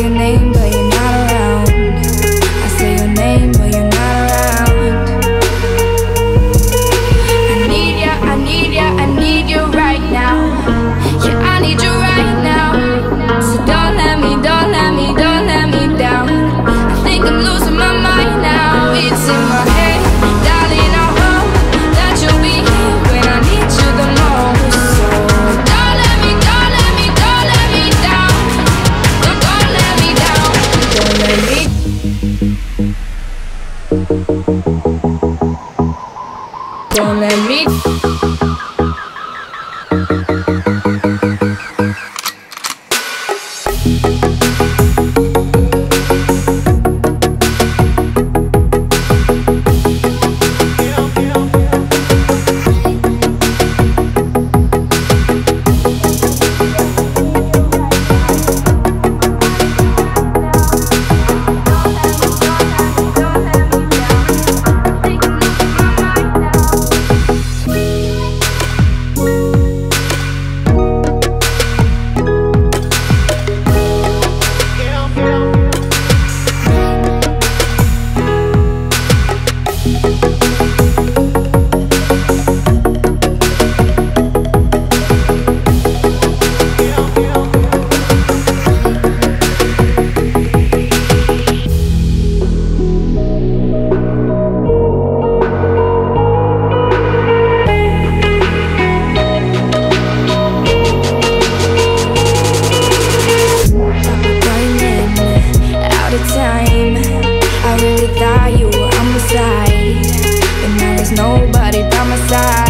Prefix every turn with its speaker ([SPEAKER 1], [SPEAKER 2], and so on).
[SPEAKER 1] your name. without you, I'm beside And now there's nobody by my side.